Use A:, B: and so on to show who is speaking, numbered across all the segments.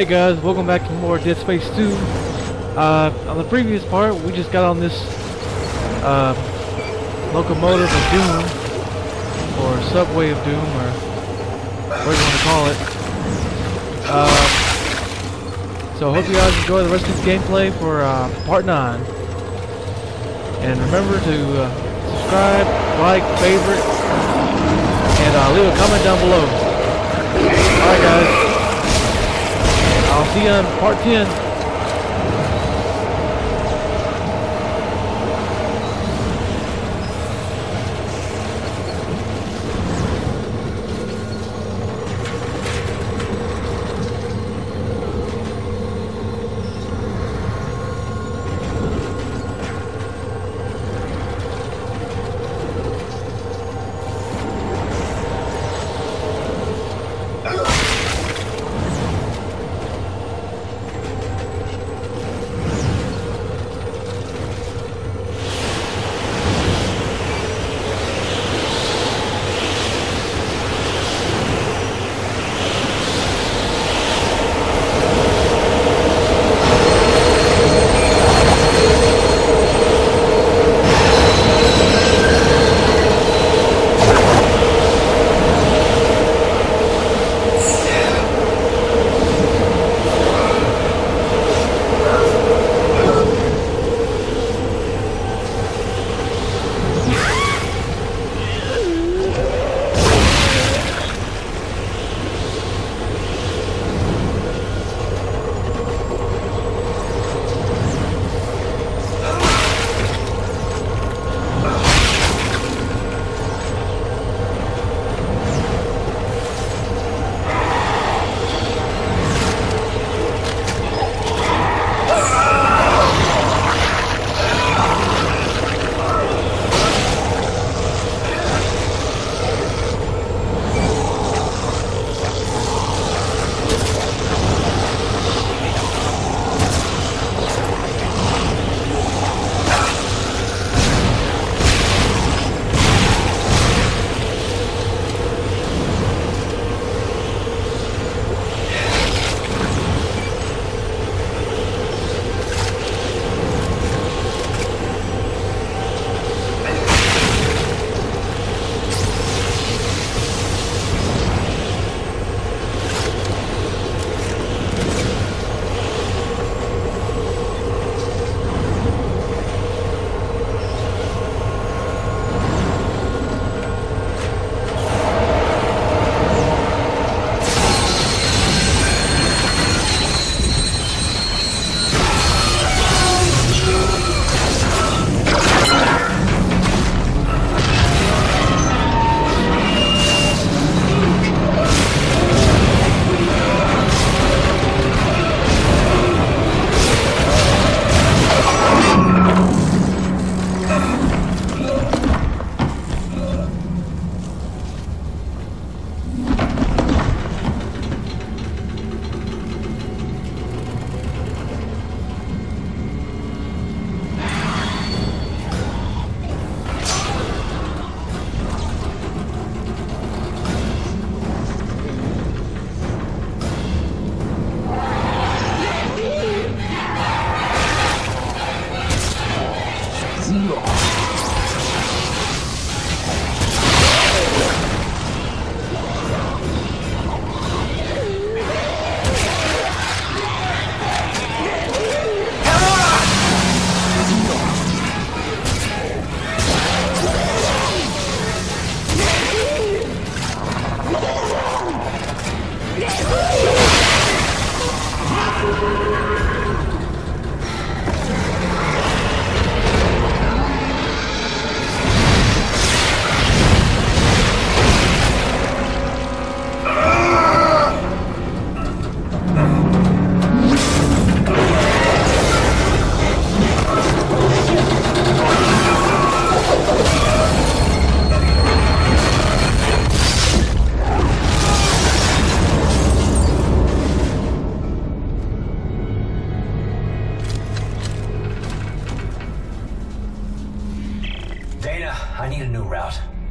A: Hey guys, welcome back to more Dead Space 2. Uh, on the previous part, we just got on this uh, locomotive of doom, or subway of doom, or whatever you want to call it. Uh, so hope you guys enjoy the rest of the gameplay for uh, part 9. And remember to uh, subscribe, like, favorite, and uh, leave a comment down below. Alright guys. See you part 10.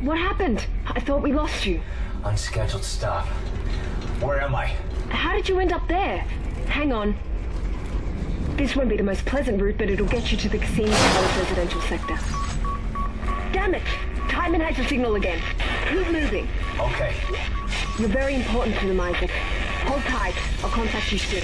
B: What happened? I thought we lost you.
C: Unscheduled stop.
B: Where am I?
C: How did you end up there? Hang on. This won't be the most pleasant route, but it'll get you to the Casino Palace residential sector. Damn it! Tiedemann has the signal again. Keep moving.
B: Okay.
C: You're very important to them, Isaac. Hold tight. I'll contact you soon.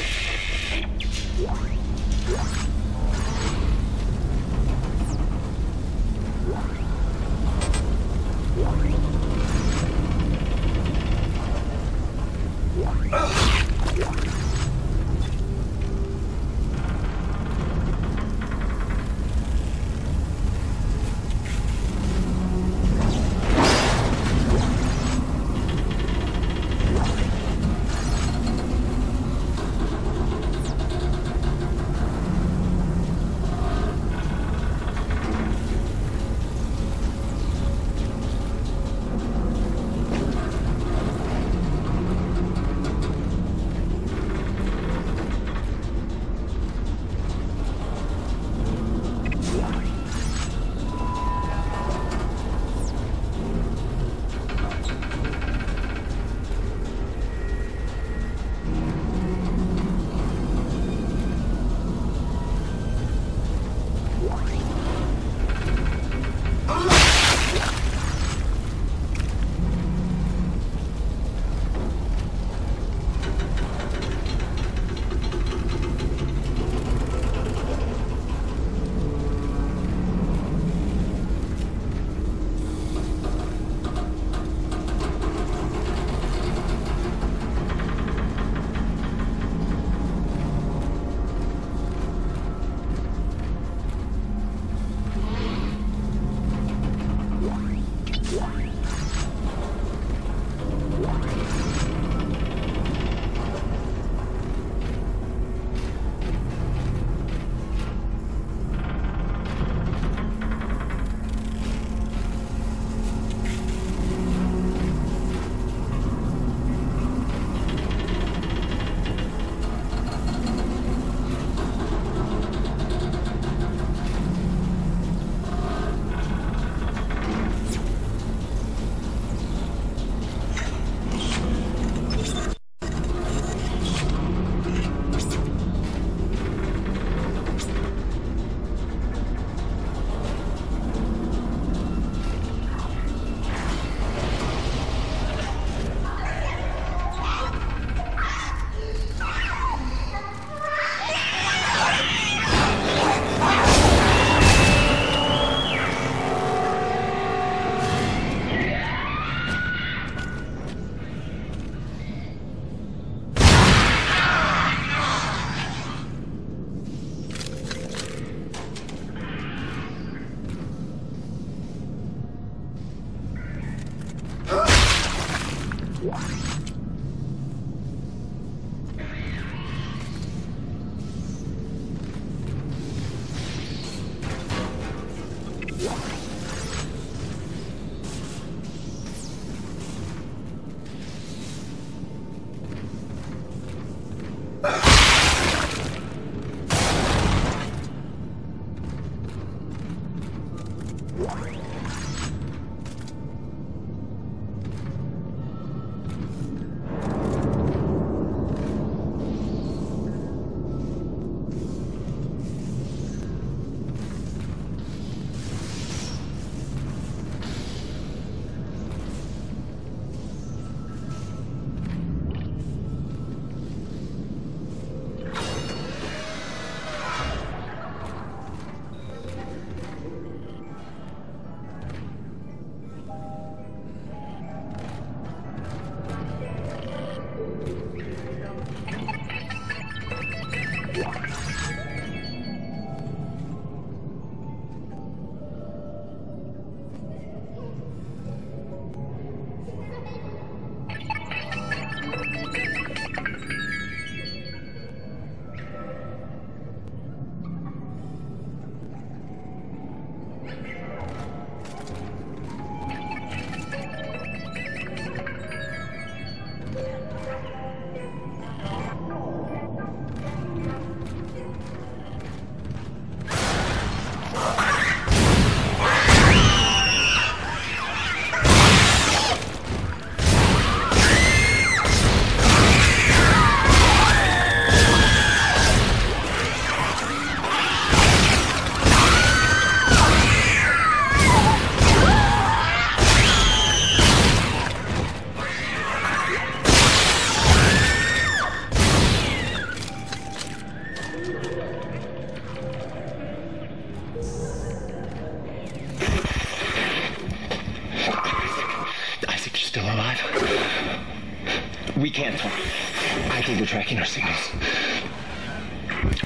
B: Wow.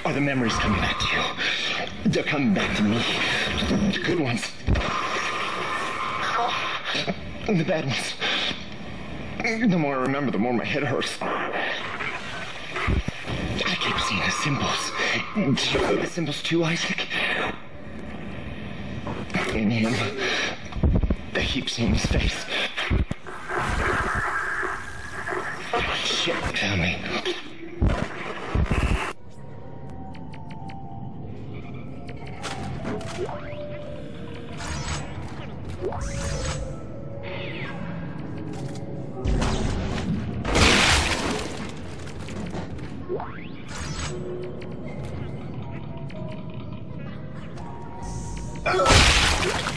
B: Are the memories coming back to you? They're coming back to me. The good ones. And the bad ones. The more I remember, the more my head hurts. I keep seeing the symbols. Do you know the symbols too, Isaac? In him. I keep seeing his face. Shit, me. Ugh.